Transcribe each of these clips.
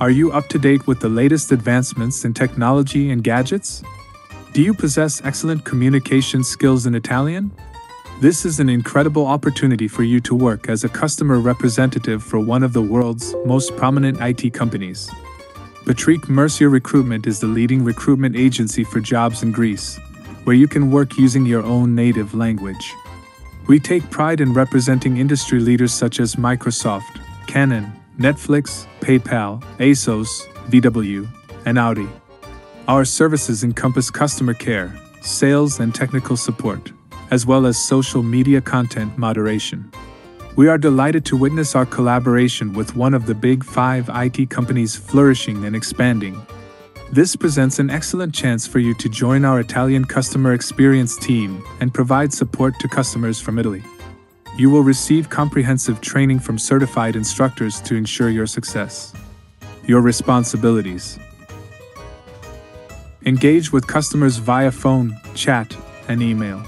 Are you up to date with the latest advancements in technology and gadgets? Do you possess excellent communication skills in Italian? This is an incredible opportunity for you to work as a customer representative for one of the world's most prominent IT companies. Patrique Mercier Recruitment is the leading recruitment agency for jobs in Greece, where you can work using your own native language. We take pride in representing industry leaders such as Microsoft, Canon, Netflix, PayPal, ASOS, VW, and Audi. Our services encompass customer care, sales and technical support, as well as social media content moderation. We are delighted to witness our collaboration with one of the big five IT companies flourishing and expanding. This presents an excellent chance for you to join our Italian customer experience team and provide support to customers from Italy. You will receive comprehensive training from certified instructors to ensure your success. Your responsibilities Engage with customers via phone, chat, and email.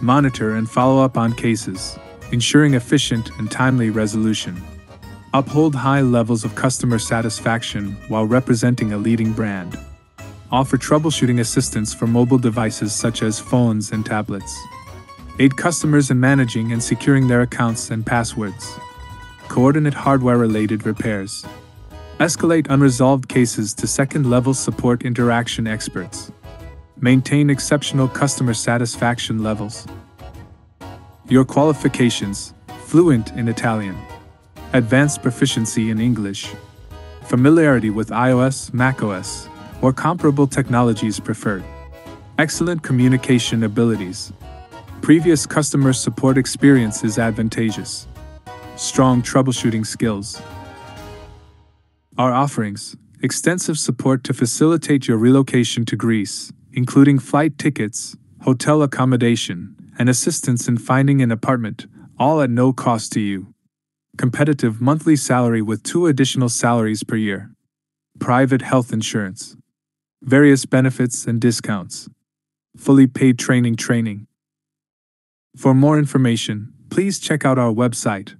Monitor and follow up on cases ensuring efficient and timely resolution. Uphold high levels of customer satisfaction while representing a leading brand. Offer troubleshooting assistance for mobile devices such as phones and tablets. Aid customers in managing and securing their accounts and passwords. Coordinate hardware related repairs. Escalate unresolved cases to second level support interaction experts. Maintain exceptional customer satisfaction levels. Your qualifications fluent in Italian, advanced proficiency in English, familiarity with iOS, macOS, or comparable technologies preferred, excellent communication abilities, previous customer support experience is advantageous, strong troubleshooting skills. Our offerings extensive support to facilitate your relocation to Greece, including flight tickets, hotel accommodation, and assistance in finding an apartment, all at no cost to you. Competitive monthly salary with two additional salaries per year. Private health insurance. Various benefits and discounts. Fully paid training training. For more information, please check out our website